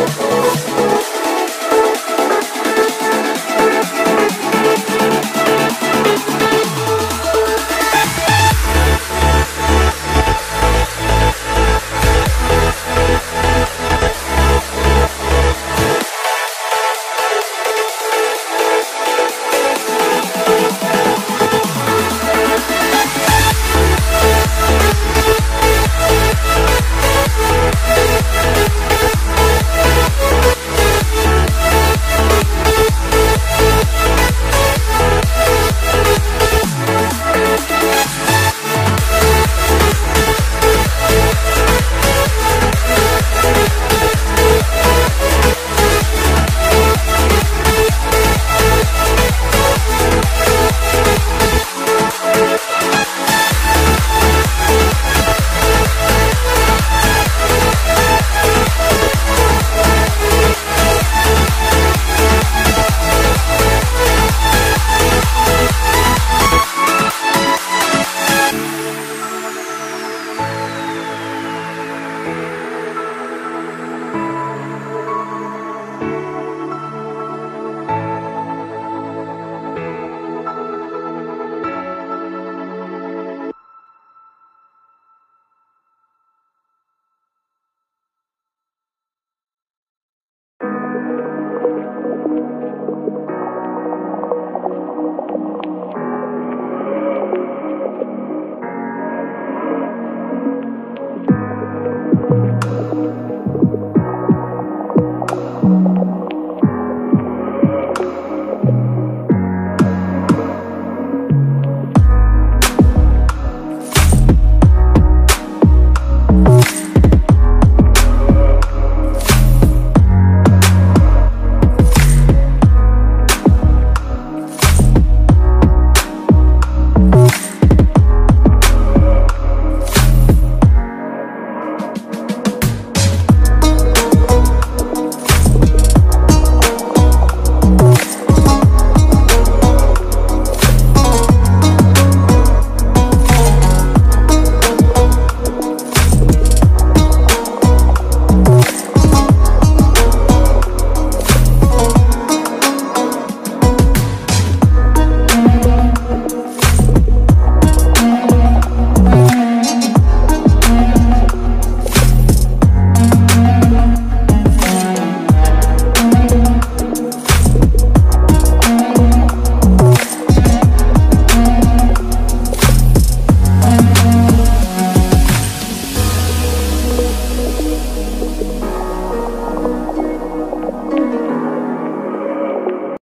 Oh, oh, oh, oh.